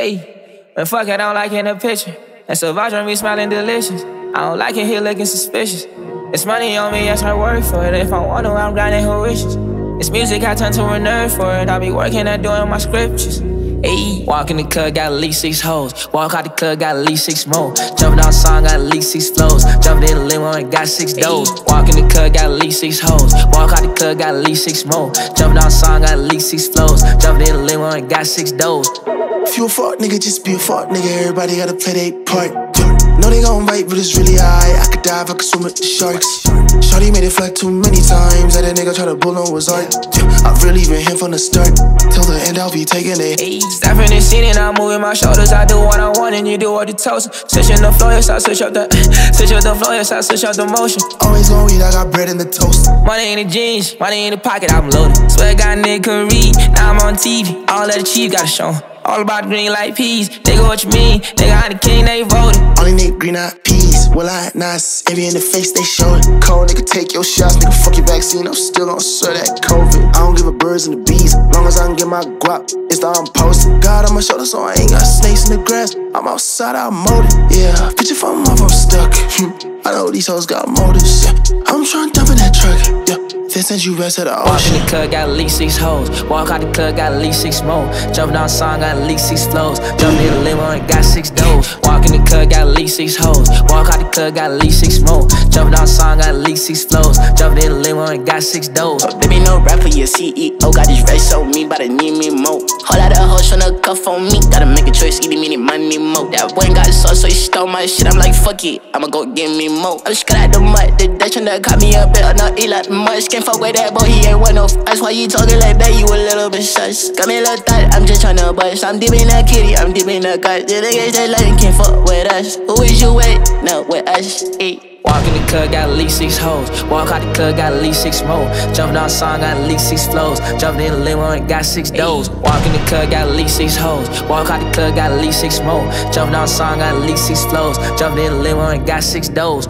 Hey, but fuck it, I don't like it in the picture. And so watching me smiling delicious. I don't like it here looking suspicious. It's money on me, yes, I work for it. If I want to, I'm grinding her wishes. It's music, I turn to a nerd for it. I be working at doing my scriptures. Ayy, walk in the club, got at least six hoes. Walk out the club, got at least six more. Jumping out song, got at least six flows. Jumping in the limo and got six doors. Walk in the club, got at least six hoes. Walk out the club, got at least six more. Jumping out song, got at least six flows. Jumping in the limo and got six doors. If you a fuck nigga, just be a fuck nigga. Everybody gotta play their part. Know they gon' bite, but it's really high. I could dive, I could swim with the sharks. Shorty made it fly too many times. That a nigga try to bull on was art. I've really been here from the start. Till the end, I'll be taking it. Ayy, stepping the scene and I'm moving my shoulders. I do what I want and you do what you toast. Switching the flow, yes, I switch up the, switch up the flow, yes, I switch up the motion. Always gon' eat, I got bread in the toast. Money in the jeans, money in the pocket, I'm loaded. Swear got nigga read, now I'm on TV. All of the chief gotta show. All about green like peas. Nigga, what you mean? Nigga, I'm the king, they voted. Only need green eyed peas. Well, I nice? Envy in the face, they show it. Cold nigga, take your shots. Nigga, fuck your vaccine. I'm still gon' serve that COVID. I don't give a birds and the bees. Long as I can get my guap, it's the I'm. God on my shoulder, so I ain't got snakes in the grass. I'm outside, I'm it. Yeah, picture from off, I'm stuck. I know these hoes got motives. Yeah. I'm tryna dump in that truck. Yeah. Then send you rest of the Walk in the club, got at least six hoes. Walk out the club, got at least six more. Jumping on song, got at least six flows. Jumping in the limo and got six doors. Walk in the club, got at least six hoes. Walk out the club, got at least six more. Jumping on song, got least six flows. Jumping in the limo and got six doors. Baby, no rapper, your CEO. Got this race on me, but I need me more. Whole lot of hoes tryna cuff on me. Gotta make a choice, eating me, money more. That boy got sauce, so he stole my shit. I'm like, fuck it, I'ma go get me more. I'm just out the mud, the Dutch tryna cut me up, but not eat like much. Can't fuck with that boy, he ain't one of us. Why you talking like that? You a little bit sus. Got me a little thought, I'm just tryna bust. I'm deep in that kitty, I'm deep in the gut. The niggas that like can't fuck with us. Who is you with? No, with us. Eat. Walk in the club, got at least six hoes. Walk out the club, got at least six more. Jumping on song, got at least six flows. Jumping in the limo and got six doors. Walk in the club, got at least six hoes. Walk out the club, got at least six more. Jumping on song, got at least six flows. Jumping in the limo and got six doors.